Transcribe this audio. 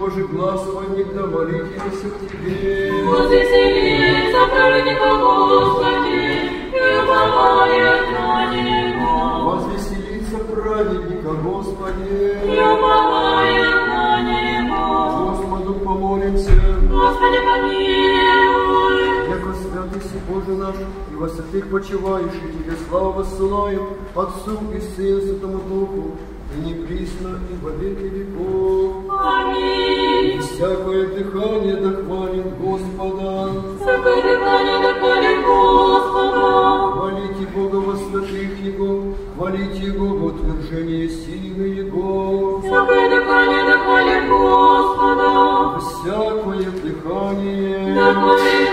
Божий глаз, водник да молитесь к Тебе. Возвеселится праведника Господи, и уповает на Него. Возвеселится праведника, Господи. И уповает на Него. Господу помолимся. Господи, помилуй. Отец Божий наш, и во святых почиваешь, и Тебе славу воссылаем, Отцу и Сыну Святому Духу, и не присно, и во веки веков. Аминь. И всякое дыхание дохвалит Господа. Всякое дыхание дохвалит Господа. Хвалите Бога во святых Его, хвалите Его в утверждении силы Его. Всякое дыхание дохвалит Господа. Всякое дыхание дохвалит